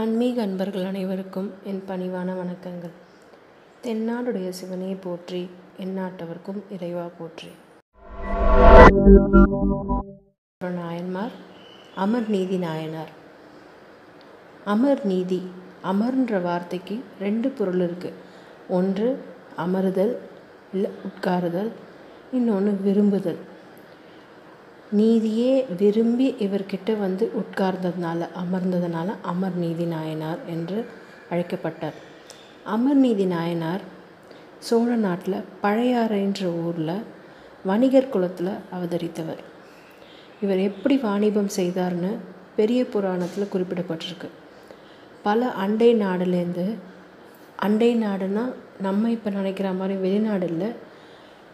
ஆன்மீக அன்பர்கள் அனைவருக்கும் என் பணிவான வணக்கங்கள். தென்னாடுடைய சிவனையை போற்றி எந்நாட்டவர்க்கும் இறைவா போற்றி. நாயன்மார் அமர் நீதி நாயனார். அமர் நீதி அமர்ன்ற வார்த்தைக்கு ரெண்டு பொருள் இருக்குது ஒன்று அமருதல் இல்லை உட்காருதல். இன்னொன்று விரும்புதல். நீதியே விரும்பி இவர்கிட்ட வந்து உட்கார்ந்ததுனால அமர்ந்ததுனால அமர் நீதி நாயனார் என்று அழைக்கப்பட்டார். அமர் நீதி நாயனார் சோழ நாட்டில் பழையாறைன்ற ஊரில் வணிகர் குலத்தில் அவதரித்தவர். இவர் எப்படி வாணிபம் செய்தார்னு பெரிய புராணத்தில் குறிப்பிடப்பட்டிருக்கு. பல அண்டை நாடுலேருந்து அண்டை நாடுனா நம்ம இப்போ நினைக்கிற மாதிரி வெளிநாடு இல்லை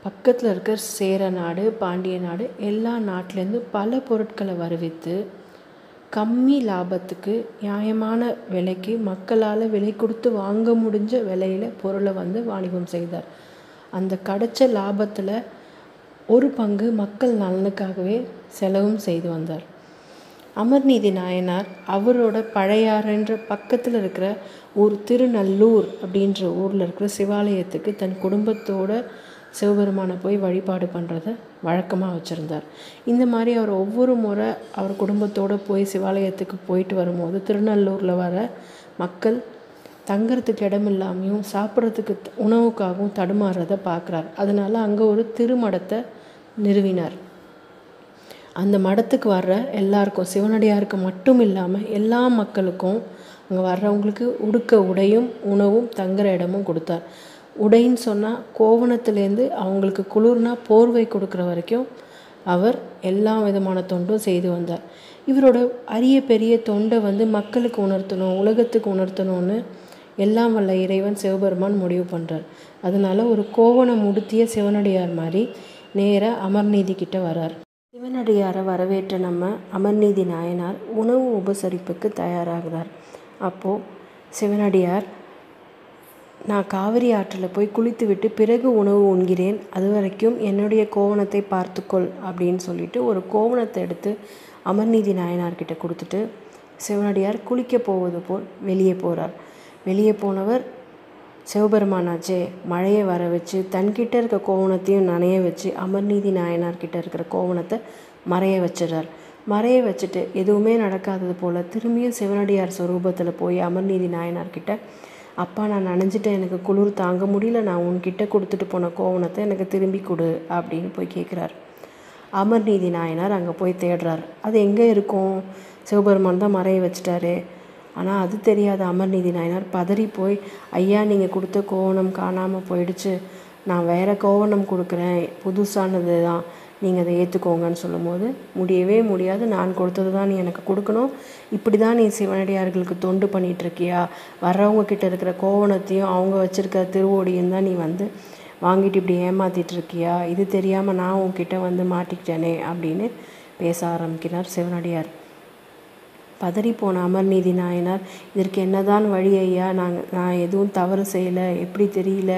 பக்கத்தில் இருக்கிற சேர நாடு பாண்டிய நாடு எல்லா நாட்டிலேருந்து பல பொருட்களை வருவித்து கம்மி லாபத்துக்கு நியாயமான விலைக்கு மக்களால் விலை கொடுத்து வாங்க முடிஞ்ச விலையில் பொருளை வந்து வாணிபம் செய்தார். அந்த கிடைச்ச லாபத்தில் ஒரு பங்கு மக்கள் நலனுக்காகவே செலவும் செய்து வந்தார். அமர்நீதி நாயனார் அவரோட பழையாறுன்ற பக்கத்தில் இருக்கிற ஒரு திருநல்லூர் அப்படின்ற ஊரில் இருக்கிற சிவாலயத்துக்கு தன் குடும்பத்தோட சிவபெருமானை போய் வழிபாடு பண்ணுறத வழக்கமாக வச்சுருந்தார். இந்த மாதிரி அவர் ஒவ்வொரு முறை அவர் குடும்பத்தோடு போய் சிவாலயத்துக்கு போயிட்டு வரும்போது திருநல்லூரில் வர மக்கள் தங்கிறதுக்கு இடம் இல்லாமையும் சாப்பிட்றதுக்கு உணவுக்காகவும் தடுமாறுறதை பார்க்குறார் அதனால் அங்கே ஒரு திருமடத்தை நிறுவினார். அந்த மடத்துக்கு வர்ற எல்லாருக்கும் சிவனடியாருக்கு மட்டும் இல்லாமல் எல்லா மக்களுக்கும் அங்கே வர்றவங்களுக்கு உடுக்க உடையும் உணவும் தங்குற இடமும் கொடுத்தார். உடைன்னு சொன்னால் கோவணத்துலேருந்து அவங்களுக்கு குளிர்னா போர்வை கொடுக்குற வரைக்கும் அவர் எல்லா விதமான தொண்டும் செய்து வந்தார். இவரோட அரிய பெரிய தொண்டை வந்து மக்களுக்கு உணர்த்தணும் உலகத்துக்கு உணர்த்தணும்னு எல்லாம் வல்ல இறைவன் சிவபெருமான் முடிவு பண்ணுறார் அதனால ஒரு கோவணம் உடுத்திய சிவனடியார் மாதிரி நேராக அமர்நீதி கிட்ட வரார். சிவனடியாரை வரவேற்ற நம்ம அமர்நீதி நாயனார் உணவு உபசரிப்புக்கு தயாராகிறார். அப்போது சிவனடியார் நான் காவிரி ஆற்றில் போய் குளித்து விட்டு பிறகு உணவு உண்கிறேன். அது வரைக்கும் என்னுடைய கோவணத்தை பார்த்துக்கொள் அப்படின்னு சொல்லிட்டு ஒரு கோவணத்தை எடுத்து அமர்நீதி நாயனார்கிட்ட கொடுத்துட்டு சிவனடியார் குளிக்க போவது போல் வெளியே போகிறார் வெளியே போனவர் சிவபெருமானாச்சே மழையை வர வச்சு தன்கிட்ட இருக்க கோவணத்தையும் நனைய வச்சு அமர்நீதி நாயனார்கிட்ட இருக்கிற கோவணத்தை மறைய வச்சிடறார். மறைய வச்சுட்டு எதுவுமே நடக்காதது போல் திரும்பியும் சிவனடியார் ஸ்வரூபத்தில் போய் அமர்நீதி நாயனார்கிட்ட அப்பா நான் நனைஞ்சிட்டேன். எனக்கு குளிர் தாங்க முடியல. நான் உன்கிட்ட கொடுத்துட்டு போன கோவணத்தை எனக்கு திரும்பி கொடு அப்படின்னு போய் கேட்குறாரு அமர்நீதி நாயனார் அங்கே போய் தேடுறார். அது எங்கே இருக்கும்? சிவபெருமான் தான் மறைய வச்சிட்டாரு. ஆனால் அது தெரியாத. அமர்நீதி நாயனார் பதறி போய் ஐயா நீங்கள் கொடுத்த கோவணம் காணாமல் போயிடுச்சு. நான் வேறு கோவணம் கொடுக்குறேன். புதுசானது தான் நீங்கள் அதை ஏற்றுக்கோங்கன்னு சொல்லும்போது முடியவே முடியாது. நான் கொடுத்தது தான் நீ எனக்கு கொடுக்கணும். இப்படி தான் நீ சிவனடியார்களுக்கு தொண்டு பண்ணிகிட்ருக்கியா வர்றவங்க கிட்ட இருக்கிற கோவணத்தையும் அவங்க வச்சுருக்க திருவோடியும் தான் நீ வந்து வாங்கிட்டு இப்படி ஏமாற்றிட்டு இருக்கியா இது தெரியாமல் நான் உன்கிட்ட வந்து மாட்டிக்கிட்டேனே அப்படின்னு பேச ஆரம்பிக்கிறார் சிவனடியார். பதறி போன அமர்நீதி நாயனார் இதற்கு என்னதான் வழி ஐயா? நாங்கள் நான் எதுவும் தவறு செய்யலை. எப்படி தெரியல?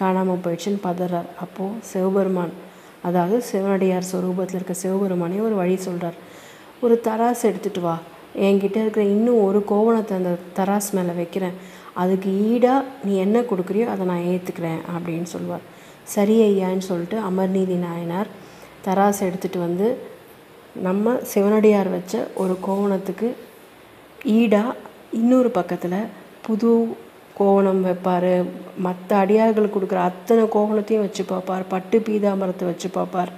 காணாமல் போயிடுச்சுன்னு பதறார். அப்போது சிவபெருமான் அதாவது சிவனடியார் ஸ்வரூபத்தில் இருக்க சிவபெருமானே ஒரு வழி சொல்கிறார் ஒரு தராசு எடுத்துகிட்டு வா. என்கிட்ட இருக்கிற இன்னும் ஒரு கோவணத்தை அந்த தராஸ் மேலே வைக்கிறேன். அதுக்கு ஈடாக நீ என்ன கொடுக்குறியோ அதை நான் ஏற்றுக்கிறேன் அப்படின்னு சொல்லுவார் சரி ஐயான்னு சொல்லிட்டு அமர்நீதி நாயனார் தராசு எடுத்துகிட்டு வந்து நம்ம சிவனடியார் வச்ச ஒரு கோவணத்துக்கு ஈடாக இன்னொரு பக்கத்தில் புது கோவணம் வைப்பார். மற்ற அடியார்கள் கொடுக்குற அத்தனை கோவணத்தையும் வச்சு பார்ப்பார். பட்டு பீதாமரத்தை வச்சு பார்ப்பார்.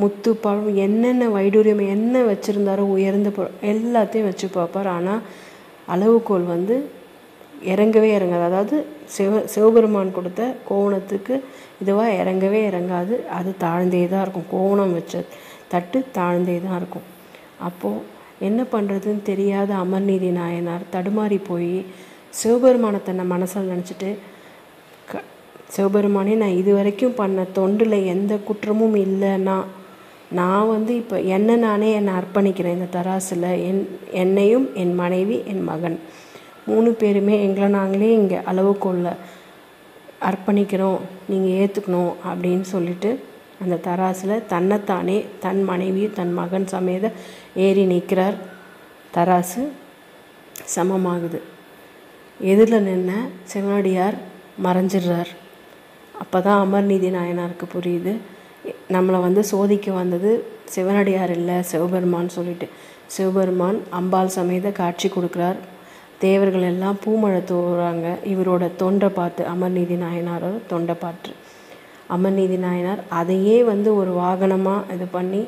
முத்து பழம் என்னென்ன வைடூரியம் என்ன வச்சுருந்தாரோ உயர்ந்த பொருள் எல்லாத்தையும் வச்சு பார்ப்பார். ஆனால் அளவுகோல் வந்து இறங்கவே இறங்காது. அதாவது சிவ சிவபெருமான் கொடுத்த கோவணத்துக்கு இதுவாக இறங்கவே இறங்காது. அது தாழ்ந்தே தான் இருக்கும். கோவணம் வச்ச தட்டு தாழ்ந்தே தான் இருக்கும். அப்போது என்ன பண்ணுறதுன்னு தெரியாத அமர்நீதி நாயனார் தடுமாறி போய் சிவபெருமானை தன்னை மனசில் நினச்சிட்டு க சிவபெருமானே நான் இது வரைக்கும் பண்ண தொண்டில் எந்த குற்றமும் இல்லைன்னா நான் வந்து இப்போ என்ன நானே என்னை அர்ப்பணிக்கிறேன் இந்த தராசில். என் என்னையும் என் மனைவி என் மகன். மூணு பேருமே எங்களை நாங்களே இங்கே அளவுக்குள்ள அர்ப்பணிக்கிறோம் நீங்கள் ஏற்றுக்கணும் அப்படின்னு சொல்லிட்டு அந்த தராசில் தன்னைத்தானே தன் மனைவி தன் மகன் சமேத ஏறி நிற்கிறார் தராசு சமமாகுது. எதிரில் நின்று சிவனடியார் மறைஞ்சிடுறார். அப்போ தான் அமர்நீதி நாயனாருக்கு புரியுது. நம்மளை வந்து சோதிக்க வந்தது சிவனடியார் இல்லை சிவபெருமான் சொல்லிட்டு. சிவபெருமான் அம்பாள் சமேத காட்சி கொடுக்குறார். தேவர்கள் எல்லாம் பூமழை தோறாங்க இவரோட தொண்டை பார்த்து அமர்நீதி நாயனாரோட தொண்டை பார்த்து. அமர்நீதி நாயனார் அதையே வந்து ஒரு வாகனமாக இது பண்ணி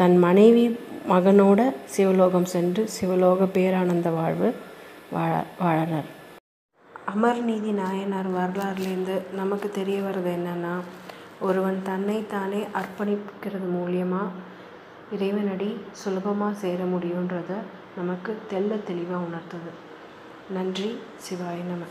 தன் மனைவி மகனோட சிவலோகம் சென்று சிவலோக பேரானந்த வாழ்வு வாழ வாழறார். அமர்நீதி நாயனார் வரலாறுலேருந்து நமக்கு தெரிய வர்றது என்னென்னா ஒருவன் தன்னைத்தானே அர்ப்பணிக்கிறது மூலியமாக இறைவனடி சுலபமாக சேர முடியுன்றத நமக்கு தெள்ள தெளிவாக உணர்த்துது. நன்றி சிவாய நம.